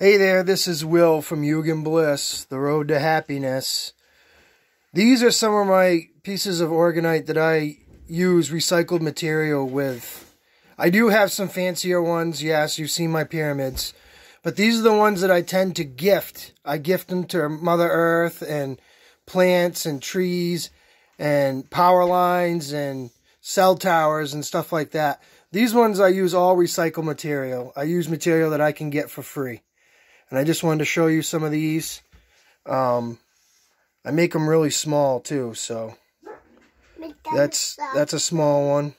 Hey there, this is Will from Yugen Bliss, The Road to Happiness. These are some of my pieces of orgonite that I use recycled material with. I do have some fancier ones, yes, you've seen my pyramids. But these are the ones that I tend to gift. I gift them to Mother Earth and plants and trees and power lines and cell towers and stuff like that. These ones I use all recycled material. I use material that I can get for free. And I just wanted to show you some of these. Um, I make them really small too, so that's that's a small one.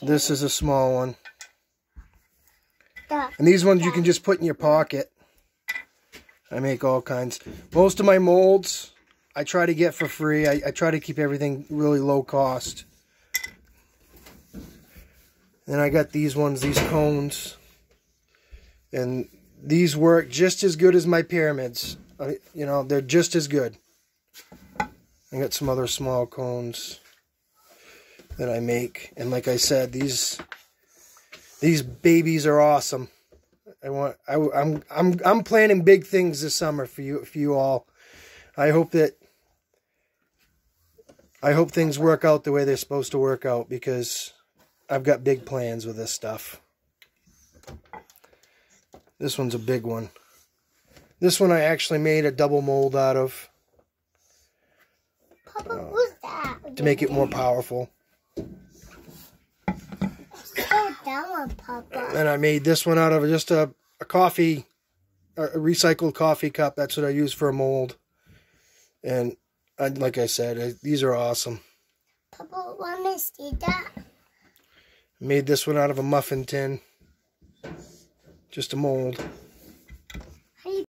This is a small one. And these ones you can just put in your pocket. I make all kinds. Most of my molds I try to get for free. I, I try to keep everything really low cost. Then I got these ones, these cones. And these work just as good as my pyramids. I, you know, they're just as good. I got some other small cones that I make. And like I said, these these babies are awesome. I want I, I'm I'm I'm planning big things this summer for you for you all. I hope that I hope things work out the way they're supposed to work out because I've got big plans with this stuff. This one's a big one. This one I actually made a double mold out of. Papa, uh, who's that? To make it more powerful. One, Papa. And I made this one out of just a, a coffee, a recycled coffee cup. That's what I use for a mold. And I, like I said, I, these are awesome. Papa, want to see that? Made this one out of a muffin tin. Just a mold.